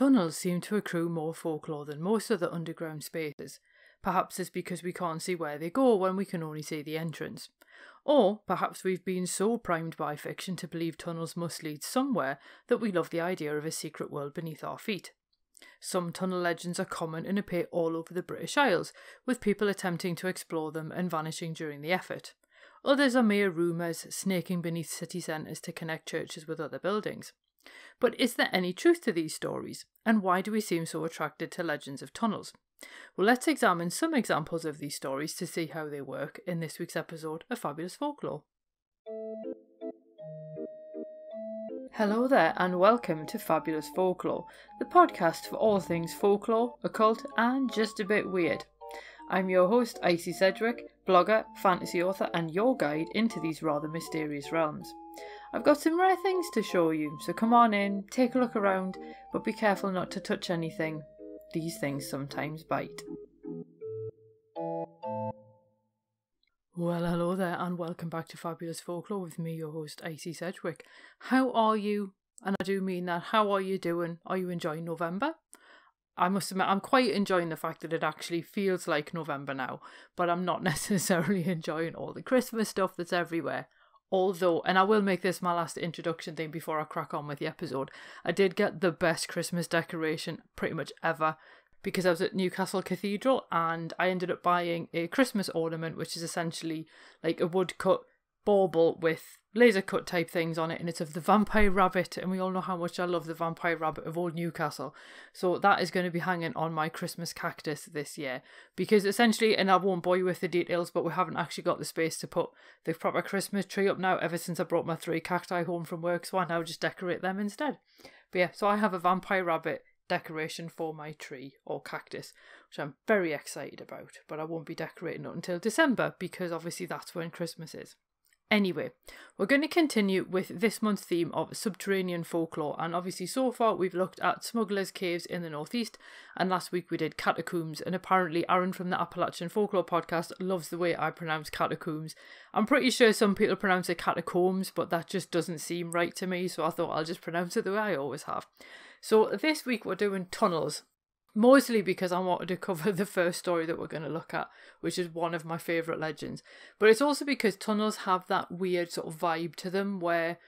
Tunnels seem to accrue more folklore than most other underground spaces. Perhaps it's because we can't see where they go when we can only see the entrance. Or perhaps we've been so primed by fiction to believe tunnels must lead somewhere that we love the idea of a secret world beneath our feet. Some tunnel legends are common and appear all over the British Isles, with people attempting to explore them and vanishing during the effort. Others are mere rumours snaking beneath city centres to connect churches with other buildings. But is there any truth to these stories, and why do we seem so attracted to legends of tunnels? Well, let's examine some examples of these stories to see how they work in this week's episode of Fabulous Folklore. Hello there, and welcome to Fabulous Folklore, the podcast for all things folklore, occult, and just a bit weird. I'm your host, Icy Sedgwick, blogger, fantasy author, and your guide into these rather mysterious realms. I've got some rare things to show you, so come on in, take a look around, but be careful not to touch anything. These things sometimes bite. Well, hello there, and welcome back to Fabulous Folklore with me, your host, Icy Sedgwick. How are you? And I do mean that. How are you doing? Are you enjoying November? I must admit, I'm quite enjoying the fact that it actually feels like November now, but I'm not necessarily enjoying all the Christmas stuff that's everywhere. Although, and I will make this my last introduction thing before I crack on with the episode, I did get the best Christmas decoration pretty much ever because I was at Newcastle Cathedral and I ended up buying a Christmas ornament, which is essentially like a woodcut bauble with laser cut type things on it, and it's of the vampire rabbit. And we all know how much I love the vampire rabbit of old Newcastle. So that is going to be hanging on my Christmas cactus this year because essentially, and I won't bore you with the details, but we haven't actually got the space to put the proper Christmas tree up now ever since I brought my three cacti home from work. So I now just decorate them instead. But yeah, so I have a vampire rabbit decoration for my tree or cactus, which I'm very excited about. But I won't be decorating it until December because obviously that's when Christmas is. Anyway, we're going to continue with this month's theme of subterranean folklore, and obviously, so far we've looked at smugglers' caves in the northeast, and last week we did catacombs. And apparently, Aaron from the Appalachian Folklore podcast loves the way I pronounce catacombs. I'm pretty sure some people pronounce it catacombs, but that just doesn't seem right to me, so I thought I'll just pronounce it the way I always have. So, this week we're doing tunnels, mostly because I wanted to cover the first story that we're going to look at, which is one of my favourite legends. But it's also because tunnels have that weird sort of vibe to them where,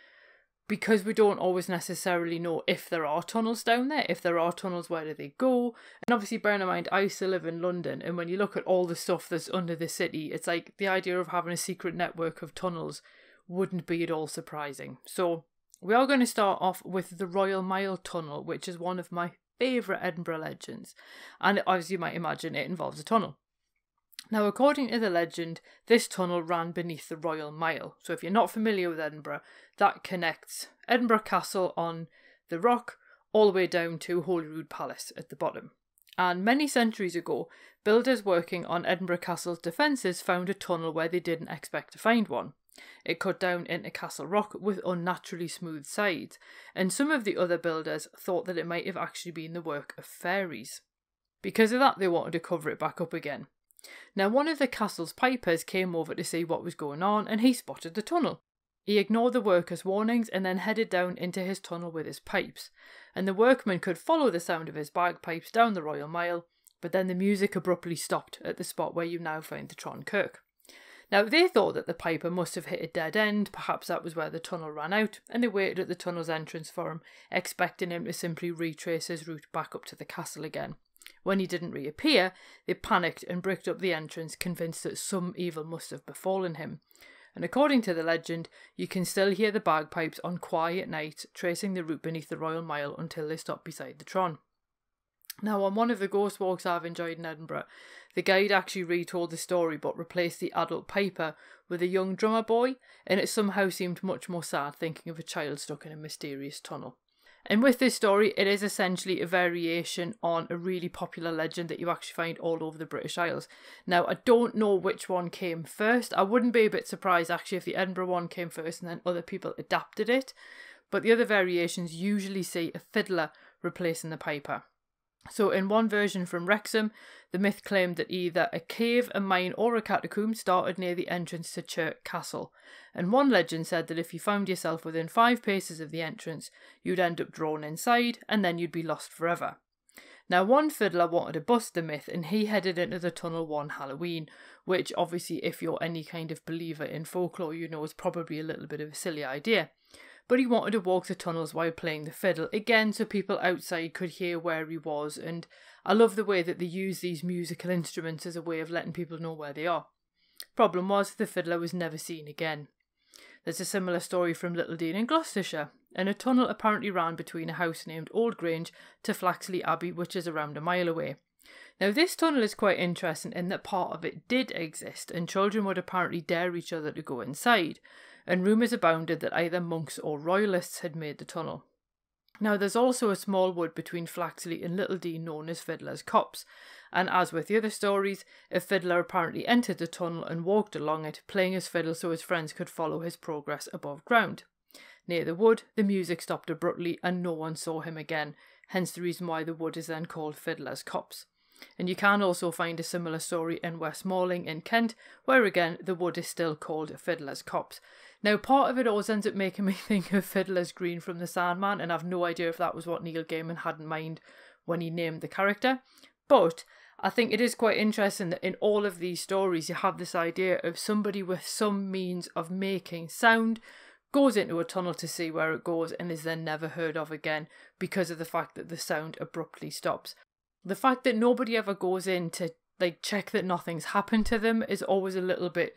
because we don't always necessarily know if there are tunnels down there, if there are tunnels, where do they go? And obviously, bear in mind, I used to live in London, and when you look at all the stuff that's under the city, it's like the idea of having a secret network of tunnels wouldn't be at all surprising. So, we are going to start off with the Royal Mile Tunnel, which is one of my favourite Edinburgh legends, and as you might imagine, it involves a tunnel. Now, according to the legend, this tunnel ran beneath the Royal Mile. So, if you're not familiar with Edinburgh, that connects Edinburgh Castle on the rock all the way down to Holyrood Palace at the bottom. And many centuries ago, builders working on Edinburgh Castle's defences found a tunnel where they didn't expect to find one. It cut down into Castle Rock with unnaturally smooth sides, and some of the other builders thought that it might have actually been the work of fairies. Because of that, they wanted to cover it back up again. Now, one of the castle's pipers came over to see what was going on, and he spotted the tunnel. He ignored the workers' warnings and then headed down into his tunnel with his pipes, and the workmen could follow the sound of his bagpipes down the Royal Mile, but then the music abruptly stopped at the spot where you now find the Tron Kirk. Now, they thought that the piper must have hit a dead end, perhaps that was where the tunnel ran out, and they waited at the tunnel's entrance for him, expecting him to simply retrace his route back up to the castle again. When he didn't reappear, they panicked and bricked up the entrance, convinced that some evil must have befallen him. And according to the legend, you can still hear the bagpipes on quiet nights tracing the route beneath the Royal Mile until they stop beside the Tron. Now, on one of the ghost walks I've enjoyed in Edinburgh, the guide actually retold the story but replaced the adult piper with a young drummer boy, and it somehow seemed much more sad thinking of a child stuck in a mysterious tunnel. And with this story, it is essentially a variation on a really popular legend that you actually find all over the British Isles. Now, I don't know which one came first. I wouldn't be a bit surprised actually if the Edinburgh one came first and then other people adapted it. But the other variations usually see a fiddler replacing the piper. So, in one version from Wrexham, the myth claimed that either a cave, a mine, or a catacomb started near the entrance to Chirk Castle. And one legend said that if you found yourself within five paces of the entrance, you'd end up drawn inside, and then you'd be lost forever. Now, one fiddler wanted to bust the myth, and he headed into the tunnel one Halloween, which obviously, if you're any kind of believer in folklore, you know is probably a little bit of a silly idea but he wanted to walk the tunnels while playing the fiddle, again so people outside could hear where he was, and I love the way that they use these musical instruments as a way of letting people know where they are. Problem was, the fiddler was never seen again. There's a similar story from Littledean in Gloucestershire, and a tunnel apparently ran between a house named Old Grange to Flaxley Abbey, which is around a mile away. Now, this tunnel is quite interesting in that part of it did exist, and children would apparently dare each other to go inside, and rumours abounded that either monks or royalists had made the tunnel. Now, there's also a small wood between Flaxley and Littledean known as Fiddler's Copse, and as with the other stories, a fiddler apparently entered the tunnel and walked along it, playing his fiddle so his friends could follow his progress above ground. Near the wood, the music stopped abruptly and no one saw him again, hence the reason why the wood is then called Fiddler's Copse. And you can also find a similar story in West Malling in Kent, where again the wood is still called Fiddler's Copse. Now, part of it always ends up making me think of Fiddler's Green from The Sandman, and I've no idea if that was what Neil Gaiman had in mind when he named the character. But I think it is quite interesting that in all of these stories, you have this idea of somebody with some means of making sound goes into a tunnel to see where it goes and is then never heard of again because of the fact that the sound abruptly stops. The fact that nobody ever goes in to like check that nothing's happened to them is always a little bit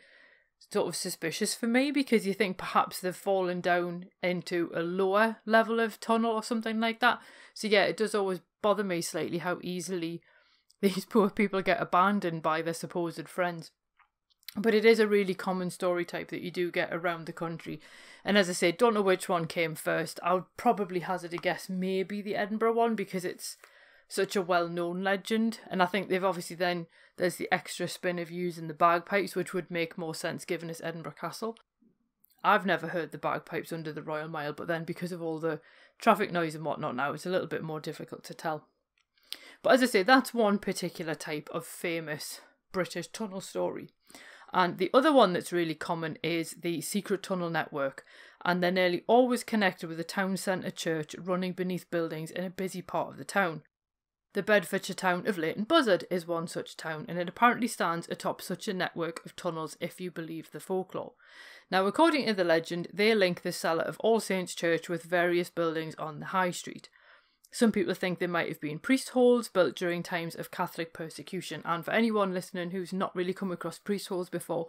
sort of suspicious for me because you think perhaps they've fallen down into a lower level of tunnel or something like that. So yeah, it does always bother me slightly how easily these poor people get abandoned by their supposed friends. But it is a really common story type that you do get around the country. And as I say, don't know which one came first. I'll probably hazard a guess maybe the Edinburgh one because it's such a well known legend. And I think they've obviously then there's the extra spin of using the bagpipes, which would make more sense given it's Edinburgh Castle. I've never heard the bagpipes under the Royal Mile, but then because of all the traffic noise and whatnot now, it's a little bit more difficult to tell. But as I say, that's one particular type of famous British tunnel story. And the other one that's really common is the secret tunnel network, and they're nearly always connected with a town centre church running beneath buildings in a busy part of the town. The Bedfordshire town of Leighton Buzzard is one such town, and it apparently stands atop such a network of tunnels if you believe the folklore. Now, according to the legend, they link the cellar of All Saints Church with various buildings on the High Street. Some people think they might have been priest holes built during times of Catholic persecution, and for anyone listening who's not really come across priest holes before,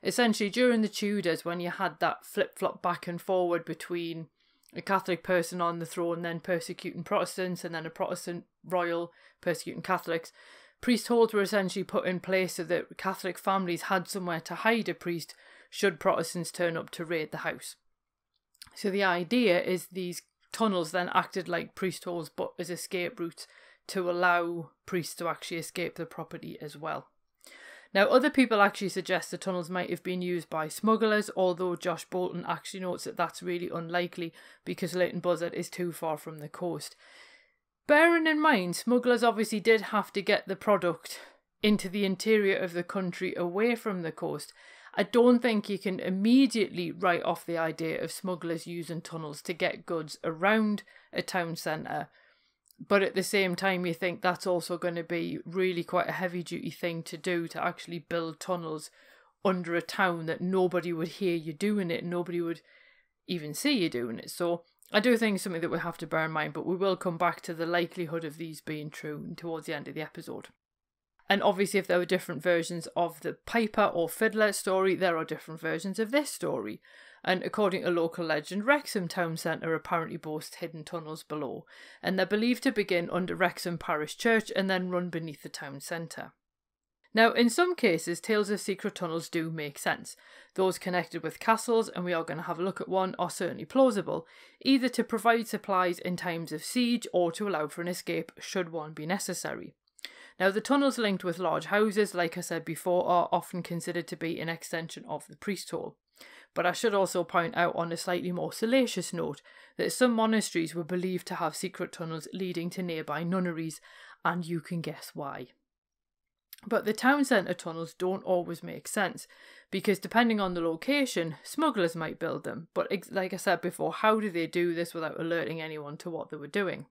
essentially during the Tudors, when you had that flip flop back and forward between a Catholic person on the throne, then persecuting Protestants, and then a Protestant royal persecuting Catholics. Priest holes were essentially put in place so that Catholic families had somewhere to hide a priest should Protestants turn up to raid the house. So the idea is these tunnels then acted like priest holes but as escape routes to allow priests to actually escape the property as well. Now, other people actually suggest the tunnels might have been used by smugglers, although Josh Bolton actually notes that that's really unlikely because Leighton Buzzard is too far from the coast. Bearing in mind, smugglers obviously did have to get the product into the interior of the country away from the coast. I don't think you can immediately write off the idea of smugglers using tunnels to get goods around a town centre but at the same time you think that's also going to be really quite a heavy duty thing to do to actually build tunnels under a town that nobody would hear you doing it nobody would even see you doing it. So i do think something that we have to bear in mind but we will come back to the likelihood of these being true towards the end of the episode. And obviously if there were different versions of the piper or fiddler story there are different versions of this story and according to local legend, Wrexham town centre apparently boasts hidden tunnels below, and they're believed to begin under Wrexham Parish Church and then run beneath the town centre. Now, in some cases, tales of secret tunnels do make sense. Those connected with castles, and we are going to have a look at one, are certainly plausible, either to provide supplies in times of siege or to allow for an escape should one be necessary. Now, the tunnels linked with large houses, like I said before, are often considered to be an extension of the priest hole. But I should also point out, on a slightly more salacious note, that some monasteries were believed to have secret tunnels leading to nearby nunneries, and you can guess why. But the town centre tunnels don't always make sense because, depending on the location, smugglers might build them. But, like I said before, how do they do this without alerting anyone to what they were doing?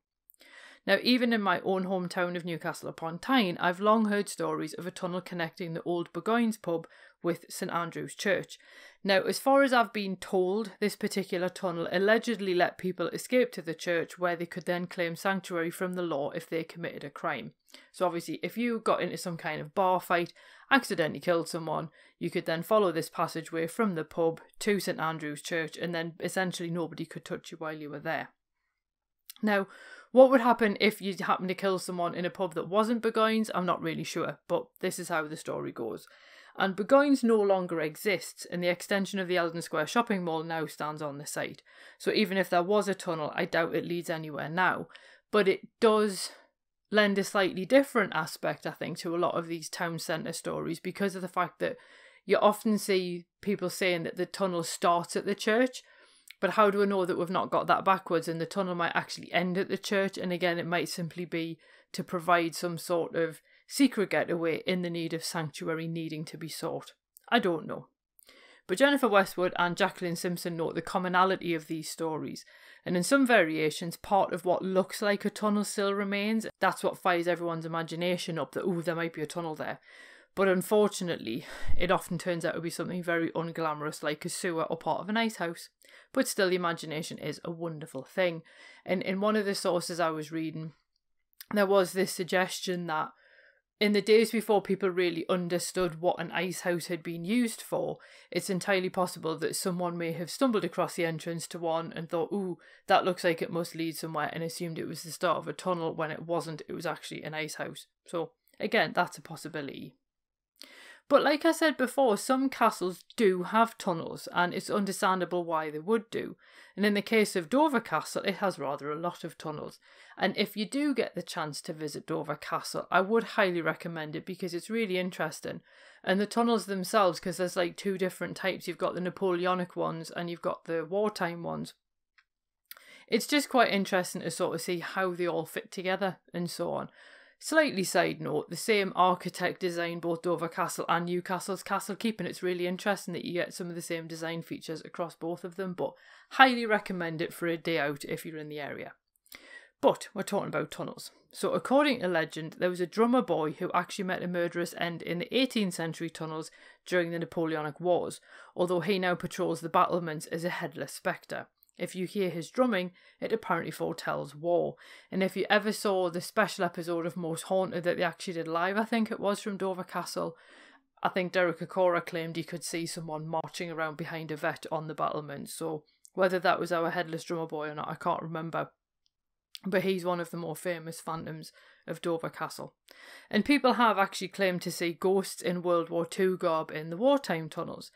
Now, even in my own hometown of Newcastle upon Tyne, I've long heard stories of a tunnel connecting the old Burgoyne's pub with St Andrew's Church. Now, as far as I've been told, this particular tunnel allegedly let people escape to the church where they could then claim sanctuary from the law if they committed a crime. So, obviously, if you got into some kind of bar fight, accidentally killed someone, you could then follow this passageway from the pub to St Andrew's Church, and then essentially nobody could touch you while you were there. Now, what would happen if you happened to kill someone in a pub that wasn't Burgoyne's? I'm not really sure, but this is how the story goes. And Burgoyne's no longer exists, and the extension of the Eldon Square shopping mall now stands on the site. So even if there was a tunnel, I doubt it leads anywhere now. But it does lend a slightly different aspect, I think, to a lot of these town centre stories because of the fact that you often see people saying that the tunnel starts at the church, but how do I know that we've not got that backwards and the tunnel might actually end at the church? And again, it might simply be to provide some sort of secret getaway in the need of sanctuary needing to be sought. I don't know. But Jennifer Westwood and Jacqueline Simpson note the commonality of these stories, and in some variations, part of what looks like a tunnel still remains. That's what fires everyone's imagination up that, oh, there might be a tunnel there. But unfortunately, it often turns out to be something very unglamorous, like a sewer or part of an ice house. But still, the imagination is a wonderful thing. And in one of the sources I was reading, there was this suggestion that in the days before people really understood what an ice house had been used for, it's entirely possible that someone may have stumbled across the entrance to one and thought, ooh, that looks like it must lead somewhere, and assumed it was the start of a tunnel when it wasn't, it was actually an ice house. So, again, that's a possibility. But like I said before, some castles do have tunnels, and it's understandable why they would do. And in the case of Dover Castle, it has rather a lot of tunnels. And if you do get the chance to visit Dover Castle, I would highly recommend it because it's really interesting. And the tunnels themselves, because there's like two different types you've got the Napoleonic ones and you've got the wartime ones. It's just quite interesting to sort of see how they all fit together and so on. Slightly side note, the same architect designed both Dover Castle and Newcastle's Castle Keep, and it's really interesting that you get some of the same design features across both of them, but highly recommend it for a day out if you're in the area. But we're talking about tunnels. So, according to legend, there was a drummer boy who actually met a murderous end in the 18th century tunnels during the Napoleonic Wars, although he now patrols the battlements as a headless spectre. If you hear his drumming, it apparently foretells war. And if you ever saw the special episode of Most Haunted that they actually did live, I think it was from Dover Castle, I think Derek Acorah claimed he could see someone marching around behind a vet on the battlements. So whether that was our headless drummer boy or not, I can't remember. But he's one of the more famous phantoms of Dover Castle. And people have actually claimed to see ghosts in World War II garb in the wartime tunnels.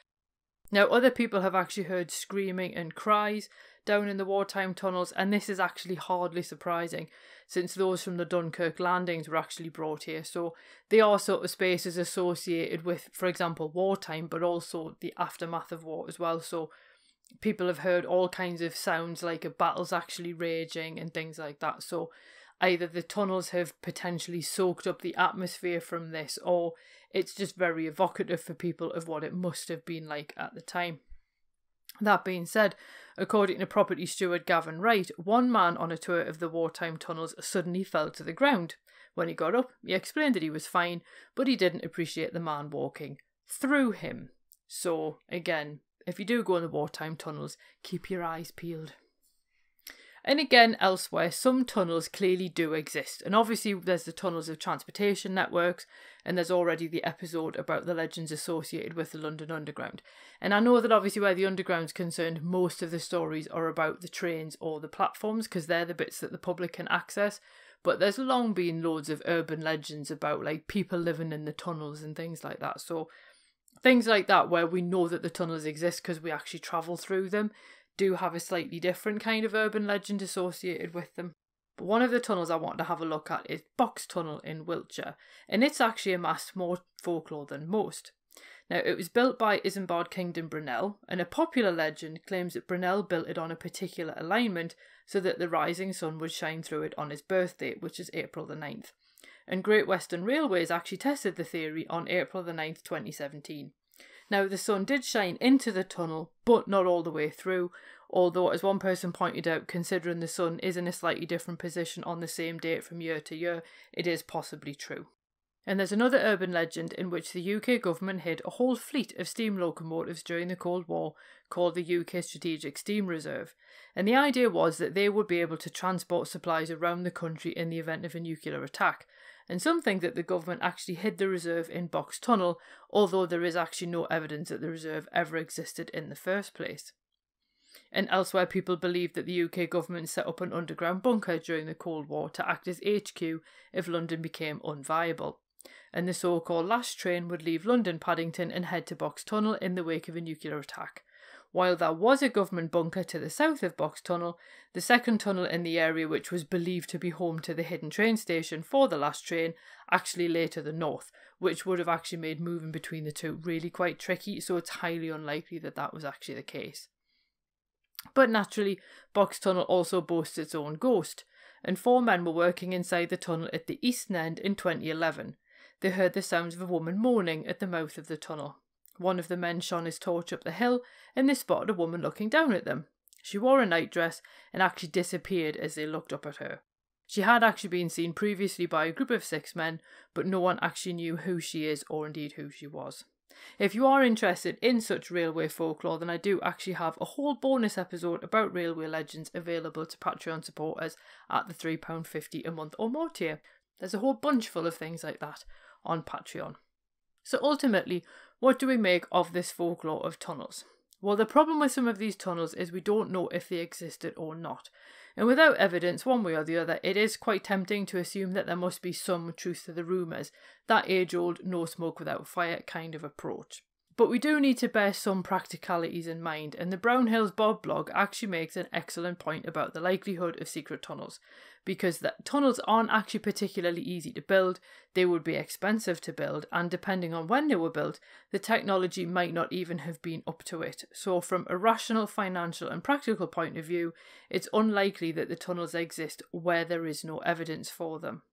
Now, other people have actually heard screaming and cries, down in the wartime tunnels, and this is actually hardly surprising since those from the Dunkirk landings were actually brought here. So they are sort of spaces associated with, for example, wartime, but also the aftermath of war as well. So people have heard all kinds of sounds like a battle's actually raging and things like that. So either the tunnels have potentially soaked up the atmosphere from this, or it's just very evocative for people of what it must have been like at the time. That being said, according to property steward Gavin Wright, one man on a tour of the wartime tunnels suddenly fell to the ground. When he got up, he explained that he was fine, but he didn't appreciate the man walking through him. So, again, if you do go in the wartime tunnels, keep your eyes peeled. And again, elsewhere, some tunnels clearly do exist. And obviously, there's the tunnels of transportation networks, and there's already the episode about the legends associated with the London Underground. And I know that obviously, where the Underground's concerned, most of the stories are about the trains or the platforms, because they're the bits that the public can access. But there's long been loads of urban legends about like people living in the tunnels and things like that. So things like that, where we know that the tunnels exist because we actually travel through them, do have a slightly different kind of urban legend associated with them. But one of the tunnels I want to have a look at is Box Tunnel in Wiltshire, and it's actually amassed more folklore than most. Now, it was built by Isambard Kingdom Brunel, and a popular legend claims that Brunel built it on a particular alignment so that the rising sun would shine through it on his birthday, which is April the 9th. And Great Western Railways actually tested the theory on April the 9th, 2017. Now, the sun did shine into the tunnel, but not all the way through, although, as one person pointed out, considering the sun is in a slightly different position on the same date from year to year, it is possibly true. And there's another urban legend in which the UK government hid a whole fleet of steam locomotives during the Cold War called the UK Strategic Steam Reserve. And the idea was that they would be able to transport supplies around the country in the event of a nuclear attack. And some think that the government actually hid the reserve in Box Tunnel, although there is actually no evidence that the reserve ever existed in the first place. And elsewhere, people believe that the UK government set up an underground bunker during the Cold War to act as HQ if London became unviable and the so called last train would leave London Paddington and head to Box Tunnel in the wake of a nuclear attack. While there was a government bunker to the south of Box Tunnel, the second tunnel in the area, which was believed to be home to the hidden train station for the last train, actually lay to the north, which would have actually made moving between the two really quite tricky, so it's highly unlikely that that was actually the case. But naturally, Box Tunnel also boasts its own ghost, and four men were working inside the tunnel at the eastern end in 2011 they heard the sounds of a woman moaning at the mouth of the tunnel. One of the men shone his torch up the hill, and they spotted a woman looking down at them. She wore a nightdress and actually disappeared as they looked up at her. She had actually been seen previously by a group of six men, but no one actually knew who she is or indeed who she was. If you are interested in such railway folklore, then I do actually have a whole bonus episode about railway legends available to Patreon supporters at the £3.50 a month or more tier. There's a whole bunch full of things like that on Patreon. So ultimately, what do we make of this folklore of tunnels? Well, the problem with some of these tunnels is we don't know if they existed or not. And without evidence, one way or the other, it is quite tempting to assume that there must be some truth to the rumours, that age old no smoke without fire kind of approach. But we do need to bear some practicalities in mind, and the Brownhills Bob blog actually makes an excellent point about the likelihood of secret tunnels because the tunnels aren't actually particularly easy to build, they would be expensive to build, and depending on when they were built, the technology might not even have been up to it. So, from a rational, financial, and practical point of view, it's unlikely that the tunnels exist where there is no evidence for them.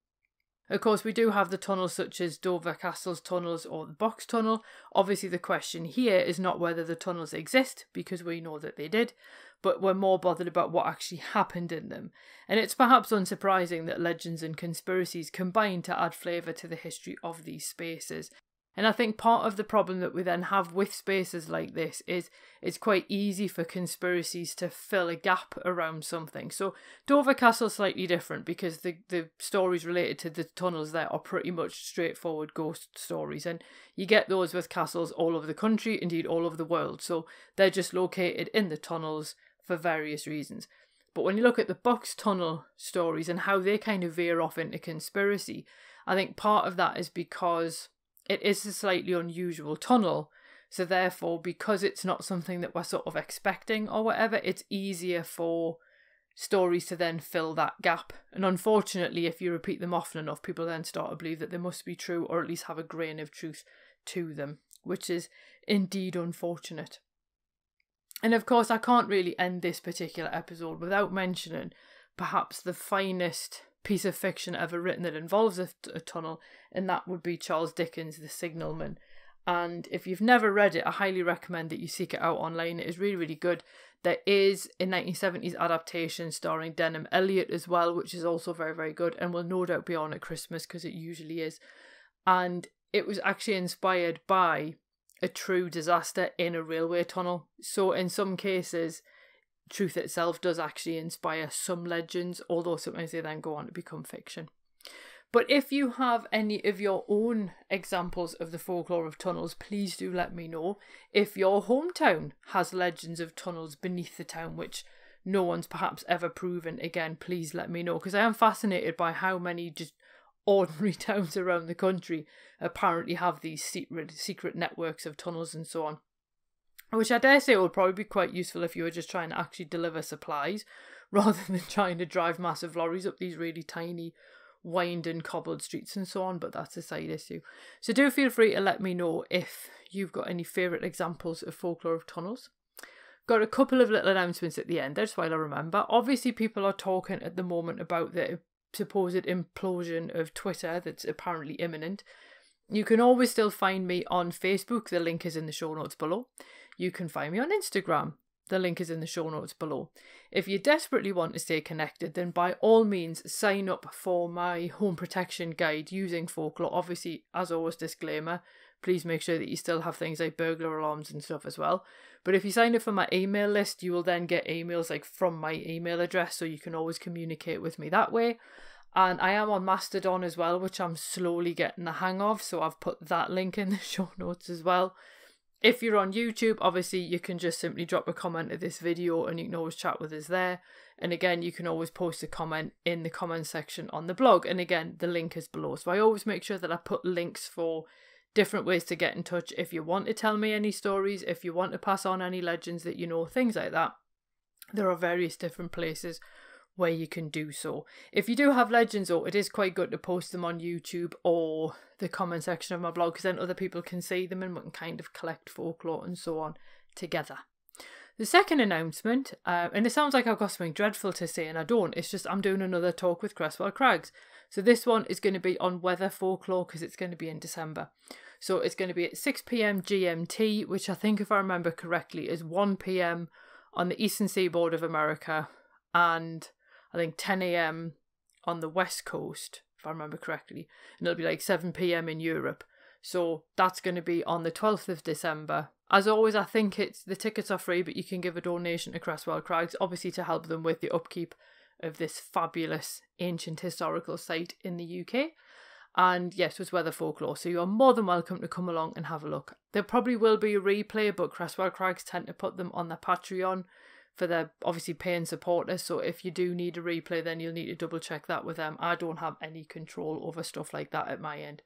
Of course, we do have the tunnels such as Dover Castle's tunnels or the Box Tunnel. Obviously, the question here is not whether the tunnels exist, because we know that they did, but we're more bothered about what actually happened in them. And it's perhaps unsurprising that legends and conspiracies combine to add flavour to the history of these spaces. And I think part of the problem that we then have with spaces like this is it's quite easy for conspiracies to fill a gap around something. So Dover Castle's slightly different because the, the stories related to the tunnels there are pretty much straightforward ghost stories. And you get those with castles all over the country, indeed all over the world. So they're just located in the tunnels for various reasons. But when you look at the box tunnel stories and how they kind of veer off into conspiracy, I think part of that is because it is a slightly unusual tunnel. So therefore, because it's not something that we're sort of expecting or whatever, it's easier for stories to then fill that gap. And unfortunately, if you repeat them often enough, people then start to believe that they must be true or at least have a grain of truth to them, which is indeed unfortunate. And of course, I can't really end this particular episode without mentioning perhaps the finest piece of fiction ever written that involves a, a tunnel, and that would be Charles Dickens' The Signalman. And if you've never read it, I highly recommend that you seek it out online. It is really, really good. There is a 1970s adaptation starring Denholm Elliott as well, which is also very, very good and will no doubt be on at Christmas because it usually is. And it was actually inspired by a true disaster in a railway tunnel. So, in some cases, truth itself does actually inspire some legends, although sometimes they then go on to become fiction. But if you have any of your own examples of the folklore of tunnels, please do let me know. If your hometown has legends of tunnels beneath the town, which no one's perhaps ever proven, again, please let me know because I am fascinated by how many just ordinary towns around the country apparently have these secret secret networks of tunnels and so on. Which I dare say would probably be quite useful if you were just trying to actually deliver supplies rather than trying to drive massive lorries up these really tiny winding cobbled streets and so on, but that's a side issue. So do feel free to let me know if you've got any favourite examples of folklore of tunnels. Got a couple of little announcements at the end, that's while I remember. Obviously, people are talking at the moment about the supposed implosion of Twitter that's apparently imminent. You can always still find me on Facebook, the link is in the show notes below. You can find me on Instagram, the link is in the show notes below. If you desperately want to stay connected, then by all means sign up for my home protection guide using folklore. Obviously, as always, disclaimer please make sure that you still have things like burglar alarms and stuff as well. But if you sign up for my email list, you will then get emails like from my email address, so you can always communicate with me that way. And I am on Mastodon as well, which I'm slowly getting the hang of, so I've put that link in the show notes as well. If you're on YouTube, obviously you can just simply drop a comment of this video and you can always chat with us there. And again, you can always post a comment in the comment section on the blog. And again, the link is below. So I always make sure that I put links for different ways to get in touch if you want to tell me any stories, if you want to pass on any legends that you know, things like that. There are various different places where you can do so. If you do have legends, though, it is quite good to post them on YouTube or the comment section of my blog because then other people can see them and we can kind of collect folklore and so on together. The second announcement, uh, and it sounds like I've got something dreadful to say, and I don't. It's just I'm doing another talk with Creswell Crags. So this one is going to be on weather folklore because it's going to be in December. So it's going to be at 6 p.m. GMT, which I think, if I remember correctly, is 1 p.m. on the eastern seaboard of America, and I think 10 a.m. on the west coast, if I remember correctly, and it'll be like 7 p.m. in Europe. So that's going to be on the 12th of December. As always, I think it's the tickets are free, but you can give a donation to Creswell Crags, obviously to help them with the upkeep of this fabulous ancient historical site in the UK. And yes, was weather folklore. So you are more than welcome to come along and have a look. There probably will be a replay, but Creswell Crags tend to put them on their Patreon for their obviously paying supporters. So if you do need a replay, then you'll need to double check that with them. I don't have any control over stuff like that at my end.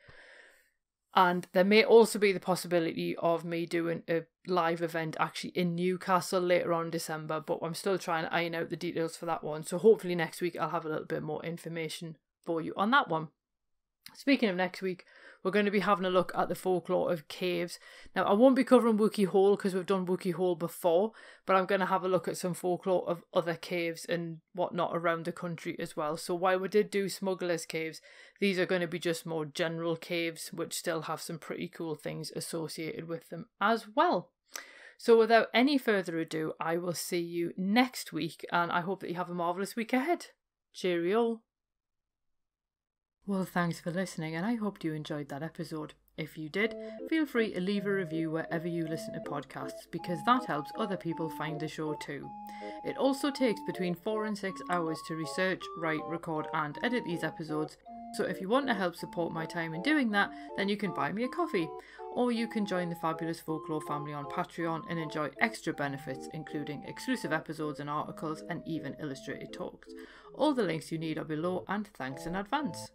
And there may also be the possibility of me doing a live event actually in Newcastle later on December, but I'm still trying to iron out the details for that one. So hopefully next week I'll have a little bit more information for you on that one. Speaking of next week, we're going to be having a look at the folklore of caves. Now, I won't be covering Wookey Hole because we've done Wookey Hole before, but I'm going to have a look at some folklore of other caves and whatnot around the country as well. So, while we did do Smuggler's Caves, these are going to be just more general caves, which still have some pretty cool things associated with them as well. So, without any further ado, I will see you next week, and I hope that you have a marvellous week ahead. Cheerio. Well, thanks for listening, and I hope you enjoyed that episode. If you did, feel free to leave a review wherever you listen to podcasts because that helps other people find the show too. It also takes between four and six hours to research, write, record, and edit these episodes, so if you want to help support my time in doing that, then you can buy me a coffee. Or you can join the fabulous Folklore family on Patreon and enjoy extra benefits, including exclusive episodes and articles, and even illustrated talks. All the links you need are below, and thanks in advance.